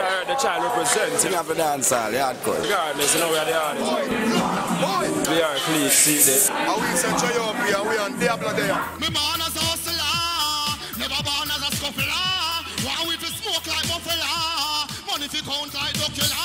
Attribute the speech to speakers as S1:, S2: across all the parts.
S1: can't the child representing.
S2: You have a dance all, you hardcore.
S1: Regardless, you know we are the artists. We are clean, see this.
S3: And we say joy up here, we on Diablo there.
S4: Me born as a hustler, never born as a scuffler. Why we fi smoke like buffalo? Money fi count like duckula.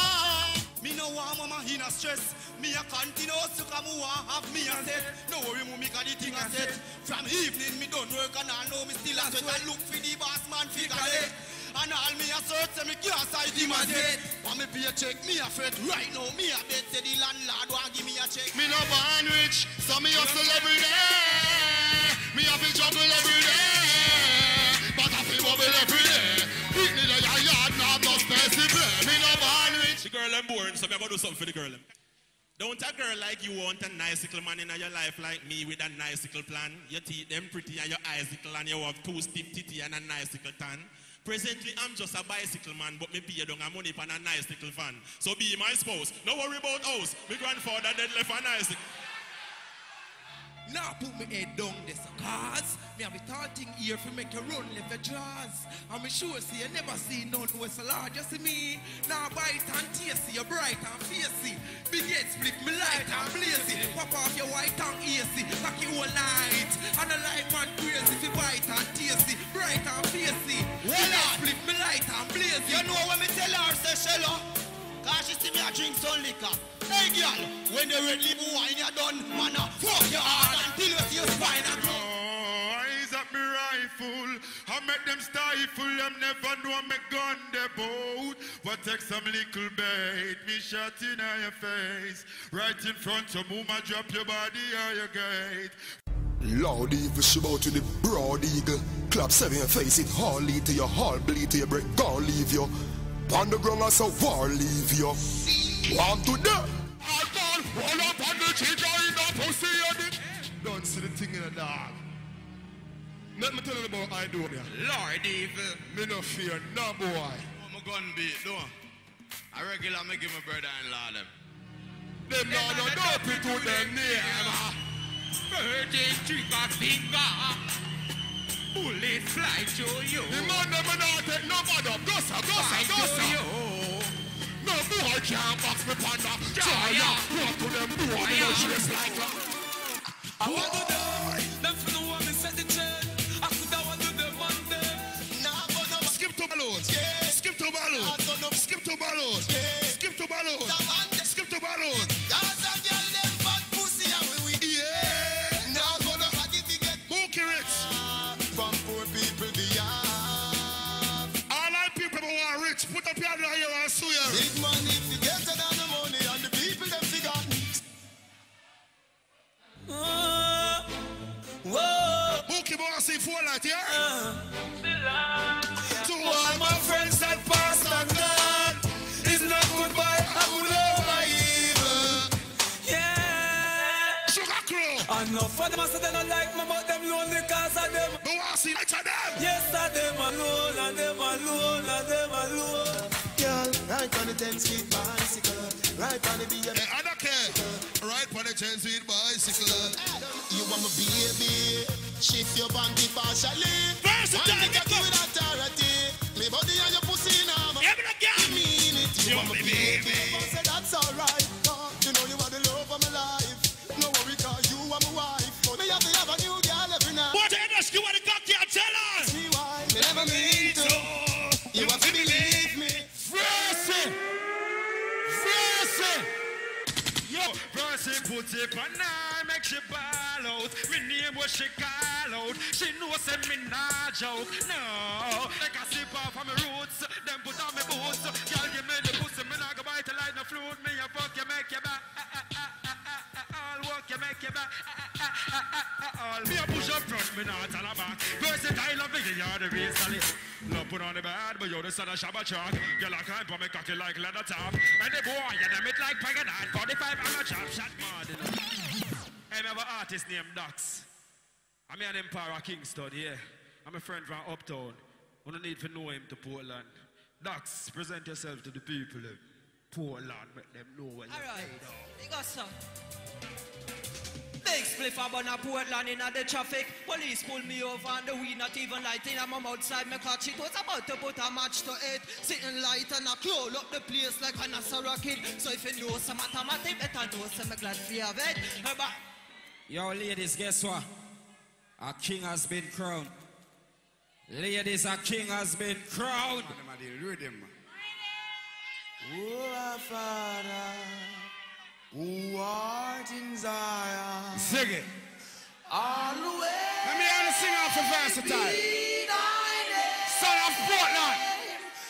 S4: Me no want mama in a stress. Me a continue to come want have me a set. No worry, mommy, cause the thing a set. From evening me don't work and I know me still a sweat. I look for the boss man figure it. And all me a search, say me can't side him a dead. Want me pay a check, me a fret. Right now, me a bet, say the landlord want give me a check. Me no born rich, so me hustle every day. Me have to juggle every day. But I feel bubble every day. Pick me the yard, now no space. Me no born rich.
S5: The girl I'm born, so me gonna do something for the girl. Don't a girl like you want a bicycle man in your life like me with a bicycle plan. Your teeth them pretty and your eyes little and you have two stiff titty and a bicycle tan. Presently, I'm just a bicycle man, but me pay down a money for a bicycle fan. So be my spouse. No worry about house. My grandfather dead left a bicycle.
S4: Now put me head down this cause me have a thoughting here for make you run left your jaws. Me sure see you never see none so large. See me now bite and tasty, you bright and facey. Big head split me light and blazy. Pop off your white and easy, like you all light. And a light man crazy fi bite and tasty, bright and facey. Big head split me light and blazy. You know when me tell her say shello. Cause she see me a drink some liquor. Hey girl, when the red leave wine you done, man, fuck your heart until you see your spine and
S3: make them stifle, them never know me gun the boat. But take some little bait, me shot in your face. Right in front of mama, drop your body or your gate.
S6: Loud evil shout to the broad eagle. Clap seven face, it all lead to your heart bleed to your break, gone leave you. On the ground as a war leave you. One to the
S3: Alcohol, roll up on the chicha in the pussy. Don't see the thing in the dog. Let me tell you about I do here.
S4: Lord evil.
S3: Me no fear no boy.
S4: Oh, my gun beat, do I regular me give my brother-in-law them.
S3: Them now no dopey to them name.
S4: Birthday trigger finger. Bullet fly to you.
S3: The man them not take no bad up. Go sir, go sir, go sir. No boy can't box me panda. Jaya, walk to them boy, me no chase like a...
S4: I want to. Them
S3: light here.
S4: Uh-huh. To All my friends that passed and gone is not goodbye. I would over evil. Yeah.
S3: Sugar Crew.
S4: Enough of them I say they don't like me, but them lonely cause of them.
S3: Want to see light them.
S4: Yes, I them alone, and them alone, and them alone. Girl, right on the 10th Street bicycle, right on the BM.
S3: Hey, I don't care. Right on the 10th Street bicycle.
S4: You want my baby, shift your body partially.
S3: Versatile,
S4: nigga with authority. Me body and your pussy now.
S3: Me again.
S4: I mean it.
S3: You
S4: You want
S3: want
S4: my baby.
S3: baby.
S4: I say that's alright. You know you
S3: Versi put it on now, make she ball out. Me name was she call out. She know say me not joke. No, like I sip off of my roots, then put on my boots. Girl, give me the pussy, me not go bite it like no flute. Me a fuck you, make you back. All work you, make you back. Me a push up front, me not on the back. Versatile, Love put on the bad, but you're the son of Shabba Chuck. Girl, I can't put me cocky like leather top. And the boy, you them it like Paganat. 45 I'm a chop shot mad. I have an artist named Dax. I'm an Empire Kingston, yeah. I'm a friend from Uptown. We don't need to know him to Portland. Dax, present yourself to the people. eh. Portland, make them know what you're
S7: Alright,
S3: made of.
S7: you got some.
S2: Big spliff up on a Portland in the traffic. Police pull me over and the weed not even lighting. I'm outside my clutch. It was about to put a match to it. Sitting light and I close up the place like a Nasara kid. So if you know some mathematics, better know some glad for have it. But
S8: Yo, ladies, guess what? A king has been crowned. Ladies, a king has been crowned.
S9: Oh, our Father, who art in Zion,
S7: Sing it.
S9: always
S7: Let me hear the sing out for versatile. Son of Portland.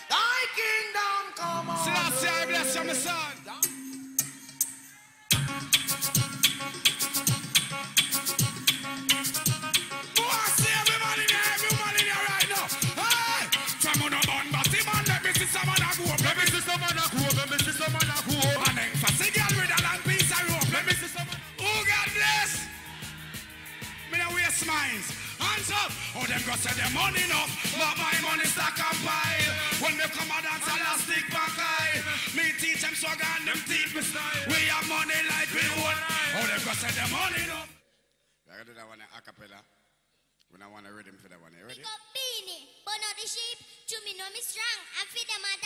S9: Thy kingdom come on.
S7: Selassie, I bless you, my son. Them go say them money enough, but my money stack up pile. When they come out dance, I'll stick back high. Me teach them swag and them teach me style. We have money like we own. Oh, them go say them money enough.
S10: I gotta do that one a cappella. When I want a rhythm for that one. You ready?
S11: Pick up beanie, burn out the sheep. To me know me strong, and feed them at a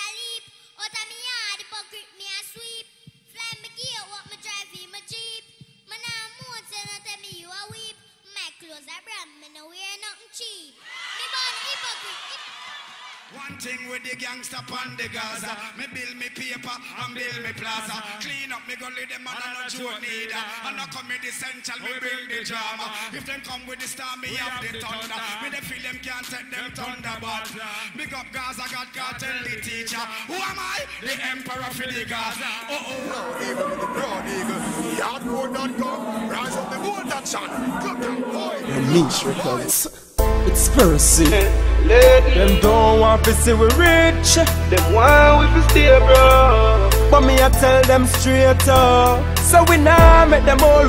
S7: One thing with the gangster pan the Gaza. Me build me paper and build me plaza. Clean up me gully, them man and no joke neither. And I come with the central, me bring the drama. If them come with the star, me have the thunder. Me they feel them can't take them thunder, but big up Gaza, God, God tell the teacher. Who am I? The emperor for the Gaza. Oh oh.
S6: Broad eagle, the broad eagle. Yardboard.com. Rise up the board action. Club down, boy.
S12: Niche Records. It's Percy. Eh, them don't want to see we rich. Them want we to stay broke. But me I tell them straight up. So we now make them all